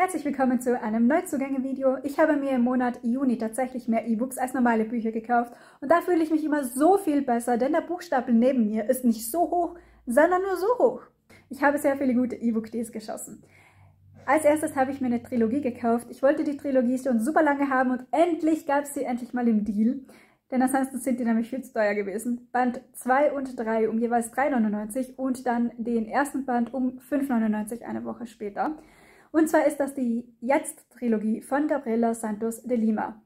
Herzlich willkommen zu einem Neuzugänge-Video. Ich habe mir im Monat Juni tatsächlich mehr E-Books als normale Bücher gekauft und da fühle ich mich immer so viel besser, denn der Buchstapel neben mir ist nicht so hoch, sondern nur so hoch. Ich habe sehr viele gute E-Book-Deals geschossen. Als erstes habe ich mir eine Trilogie gekauft. Ich wollte die Trilogie schon super lange haben und endlich gab es sie endlich mal im Deal. Denn ansonsten sind die nämlich viel zu teuer gewesen. Band 2 und 3 um jeweils 3,99 und dann den ersten Band um 5,99 eine Woche später. Und zwar ist das die Jetzt-Trilogie von Gabriela Santos de Lima.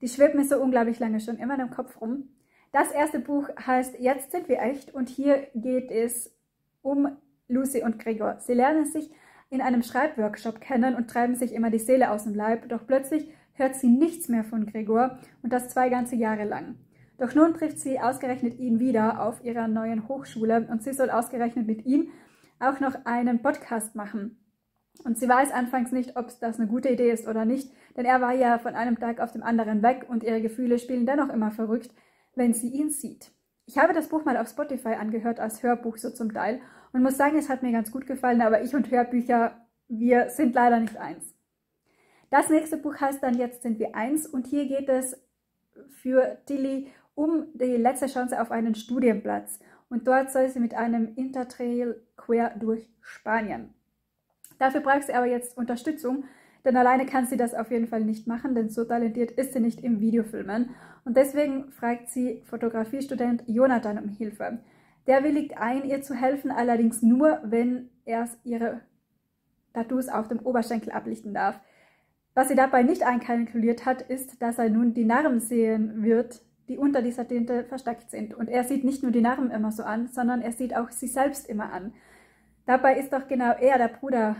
Die schwebt mir so unglaublich lange schon immer im Kopf rum. Das erste Buch heißt Jetzt sind wir echt und hier geht es um Lucy und Gregor. Sie lernen sich in einem Schreibworkshop kennen und treiben sich immer die Seele aus dem Leib, doch plötzlich hört sie nichts mehr von Gregor und das zwei ganze Jahre lang. Doch nun trifft sie ausgerechnet ihn wieder auf ihrer neuen Hochschule und sie soll ausgerechnet mit ihm auch noch einen Podcast machen. Und sie weiß anfangs nicht, ob das eine gute Idee ist oder nicht, denn er war ja von einem Tag auf dem anderen weg und ihre Gefühle spielen dennoch immer verrückt, wenn sie ihn sieht. Ich habe das Buch mal auf Spotify angehört als Hörbuch so zum Teil und muss sagen, es hat mir ganz gut gefallen, aber ich und Hörbücher, wir sind leider nicht eins. Das nächste Buch heißt dann Jetzt sind wir eins und hier geht es für Tilly um die letzte Chance auf einen Studienplatz und dort soll sie mit einem Intertrail quer durch Spanien. Dafür braucht sie aber jetzt Unterstützung, denn alleine kann sie das auf jeden Fall nicht machen, denn so talentiert ist sie nicht im Videofilmen. Und deswegen fragt sie Fotografiestudent Jonathan um Hilfe. Der willigt ein, ihr zu helfen, allerdings nur, wenn er ihre Tattoos auf dem Oberschenkel ablichten darf. Was sie dabei nicht einkalkuliert hat, ist, dass er nun die Narben sehen wird, die unter dieser Tinte versteckt sind. Und er sieht nicht nur die Narben immer so an, sondern er sieht auch sich selbst immer an. Dabei ist doch genau er der Bruder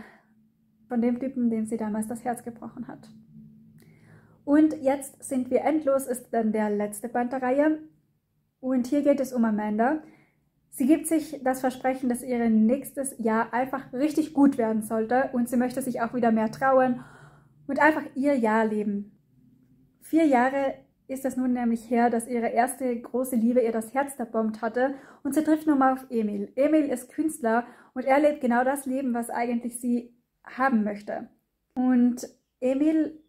von dem Typen, dem sie damals das Herz gebrochen hat. Und jetzt sind wir endlos, ist dann der letzte Band der Reihe. Und hier geht es um Amanda. Sie gibt sich das Versprechen, dass ihr nächstes Jahr einfach richtig gut werden sollte und sie möchte sich auch wieder mehr trauen und einfach ihr Jahr leben. Vier Jahre ist es nun nämlich her, dass ihre erste große Liebe ihr das Herz zerbombt hatte und sie trifft nun mal auf Emil. Emil ist Künstler und er lebt genau das Leben, was eigentlich sie haben möchte. Und Emil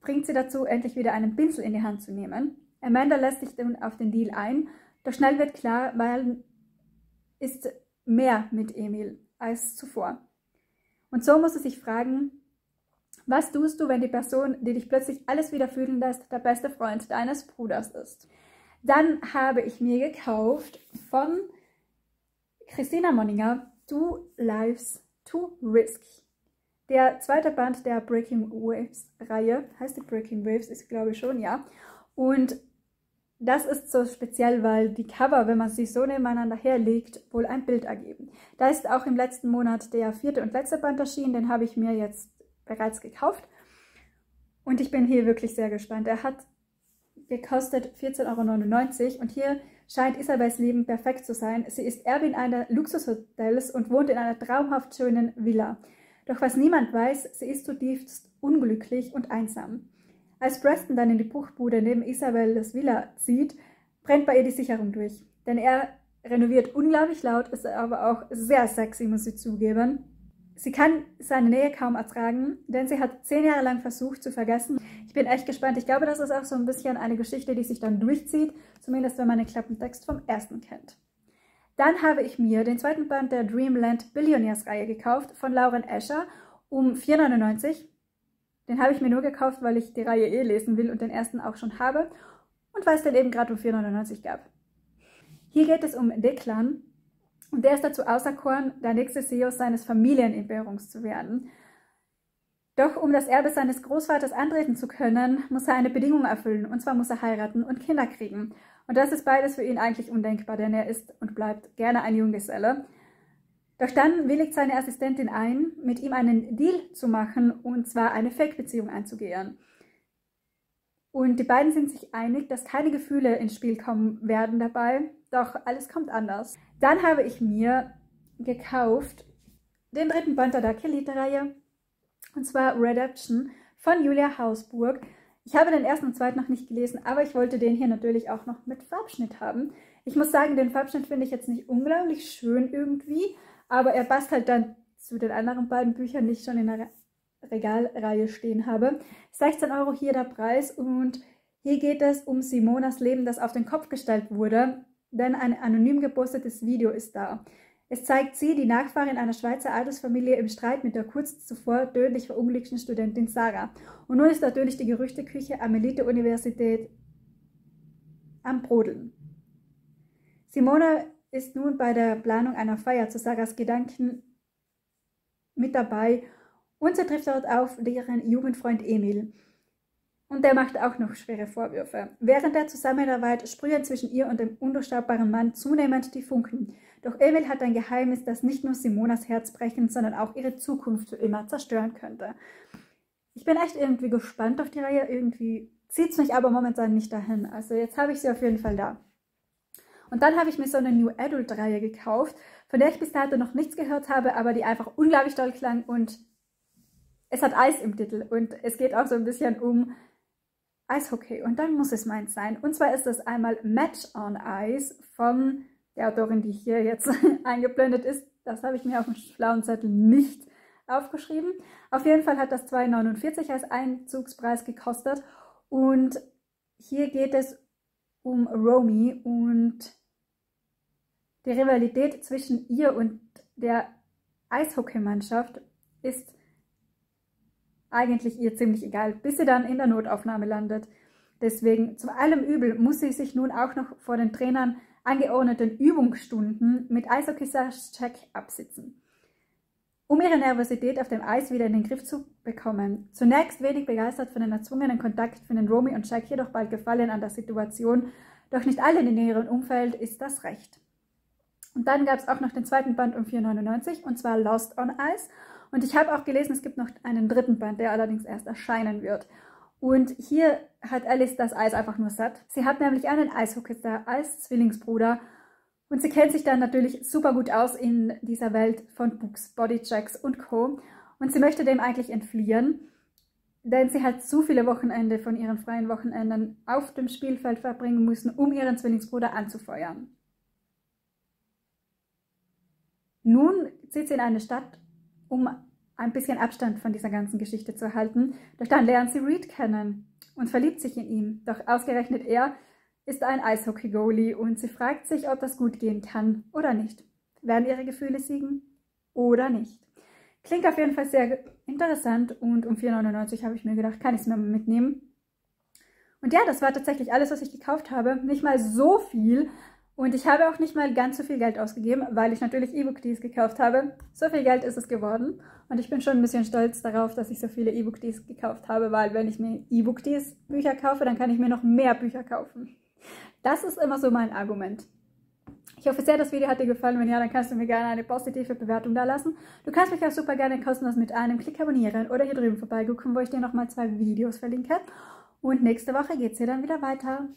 bringt sie dazu, endlich wieder einen Pinsel in die Hand zu nehmen. Amanda lässt sich nun auf den Deal ein, doch schnell wird klar, weil ist mehr mit Emil als zuvor. Und so muss sie sich fragen, was tust du, wenn die Person, die dich plötzlich alles wieder fühlen lässt, der beste Freund deines Bruders ist? Dann habe ich mir gekauft von Christina Monninger Two Lives to Risk. Der zweite Band der Breaking Waves Reihe, heißt die Breaking Waves, ist glaube ich schon, ja. Und das ist so speziell, weil die Cover, wenn man sie so nebeneinander herlegt, wohl ein Bild ergeben. Da ist auch im letzten Monat der vierte und letzte Band erschienen, den habe ich mir jetzt bereits gekauft. Und ich bin hier wirklich sehr gespannt. Er hat gekostet 14,99 Euro und hier scheint Isabels Leben perfekt zu sein. Sie ist Erbin einer Luxushotels und wohnt in einer traumhaft schönen Villa. Doch was niemand weiß, sie ist zutiefst unglücklich und einsam. Als Preston dann in die Buchbude neben Isabels Villa zieht, brennt bei ihr die Sicherung durch. Denn er renoviert unglaublich laut, ist aber auch sehr sexy, muss sie zugeben. Sie kann seine Nähe kaum ertragen, denn sie hat zehn Jahre lang versucht zu vergessen. Ich bin echt gespannt. Ich glaube, das ist auch so ein bisschen eine Geschichte, die sich dann durchzieht, zumindest wenn man den Klappentext vom ersten kennt. Dann habe ich mir den zweiten Band der Dreamland Billionaires Reihe gekauft von Lauren Escher um 4,99. Den habe ich mir nur gekauft, weil ich die Reihe eh lesen will und den ersten auch schon habe und weil es den eben gerade um 4,99 gab. Hier geht es um Declan, und der ist dazu auserkoren, der nächste CEO seines Familienimperums zu werden. Doch um das Erbe seines Großvaters antreten zu können, muss er eine Bedingung erfüllen, und zwar muss er heiraten und Kinder kriegen. Und das ist beides für ihn eigentlich undenkbar, denn er ist und bleibt gerne ein Junggeselle. Doch dann willigt seine Assistentin ein, mit ihm einen Deal zu machen, und zwar eine Fake-Beziehung einzugehen. Und die beiden sind sich einig, dass keine Gefühle ins Spiel kommen werden dabei, doch alles kommt anders. Dann habe ich mir gekauft den dritten Band der Kelly-Reihe, und zwar Redemption von Julia Hausburg. Ich habe den ersten und zweiten noch nicht gelesen, aber ich wollte den hier natürlich auch noch mit Farbschnitt haben. Ich muss sagen, den Farbschnitt finde ich jetzt nicht unglaublich schön irgendwie, aber er passt halt dann zu den anderen beiden Büchern, die ich schon in der Regalreihe stehen habe. 16 Euro hier der Preis und hier geht es um Simonas Leben, das auf den Kopf gestellt wurde, denn ein anonym gepostetes Video ist da. Es zeigt sie, die Nachfahrin einer Schweizer Adelsfamilie, im Streit mit der kurz zuvor tödlich verunglückten Studentin Sarah. Und nun ist natürlich die Gerüchteküche am Elite-Universität am Brodeln. Simona ist nun bei der Planung einer Feier zu Sarahs Gedanken mit dabei und sie trifft dort auf ihren Jugendfreund Emil. Und der macht auch noch schwere Vorwürfe. Während der Zusammenarbeit sprühen zwischen ihr und dem undurchschaubaren Mann zunehmend die Funken. Doch Emil hat ein Geheimnis, das nicht nur Simonas Herz brechen, sondern auch ihre Zukunft für immer zerstören könnte. Ich bin echt irgendwie gespannt auf die Reihe. Irgendwie zieht es mich aber momentan nicht dahin. Also jetzt habe ich sie auf jeden Fall da. Und dann habe ich mir so eine New Adult Reihe gekauft, von der ich bis dato noch nichts gehört habe, aber die einfach unglaublich toll klang und es hat Eis im Titel und es geht auch so ein bisschen um Eishockey und dann muss es meins sein. Und zwar ist es einmal Match on Ice von der Autorin, die hier jetzt eingeblendet ist. Das habe ich mir auf dem schlauen Zettel nicht aufgeschrieben. Auf jeden Fall hat das 2,49 als Einzugspreis gekostet und hier geht es um Romy und die Rivalität zwischen ihr und der Eishockeymannschaft ist eigentlich ihr ziemlich egal, bis sie dann in der Notaufnahme landet. Deswegen, zu allem Übel, muss sie sich nun auch noch vor den Trainern angeordneten Übungsstunden mit Eishockey-Check absitzen. Um ihre Nervosität auf dem Eis wieder in den Griff zu bekommen. Zunächst wenig begeistert von den erzwungenen Kontakt finden Romy und Jack jedoch bald Gefallen an der Situation, doch nicht allen in ihrem Umfeld ist das recht. Und dann gab es auch noch den zweiten Band um 4,99 und zwar Lost on Ice. Und ich habe auch gelesen, es gibt noch einen dritten Band, der allerdings erst erscheinen wird. Und hier hat Alice das Eis einfach nur satt. Sie hat nämlich einen Eishockeystar als Zwillingsbruder und sie kennt sich dann natürlich super gut aus in dieser Welt von Books, Bodychecks und Co. Und sie möchte dem eigentlich entfliehen, denn sie hat zu viele Wochenende von ihren freien Wochenenden auf dem Spielfeld verbringen müssen, um ihren Zwillingsbruder anzufeuern. Nun zieht sie in eine Stadt, um ein bisschen Abstand von dieser ganzen Geschichte zu halten. Doch dann lernt sie Reed kennen und verliebt sich in ihn. Doch ausgerechnet er ist ein Eishockey-Goalie und sie fragt sich, ob das gut gehen kann oder nicht. Werden ihre Gefühle siegen oder nicht? Klingt auf jeden Fall sehr interessant und um 4,99 habe ich mir gedacht, kann ich es mir mitnehmen. Und ja, das war tatsächlich alles, was ich gekauft habe. Nicht mal so viel, und ich habe auch nicht mal ganz so viel Geld ausgegeben, weil ich natürlich E-Book-Tees gekauft habe. So viel Geld ist es geworden. Und ich bin schon ein bisschen stolz darauf, dass ich so viele E-Book-Tees gekauft habe, weil wenn ich mir E-Book-Tees Bücher kaufe, dann kann ich mir noch mehr Bücher kaufen. Das ist immer so mein Argument. Ich hoffe sehr, das Video hat dir gefallen. Wenn ja, dann kannst du mir gerne eine positive Bewertung da lassen. Du kannst mich auch super gerne kostenlos mit einem Klick abonnieren oder hier drüben vorbeigucken, wo ich dir nochmal zwei Videos verlinke. Und nächste Woche geht es hier dann wieder weiter.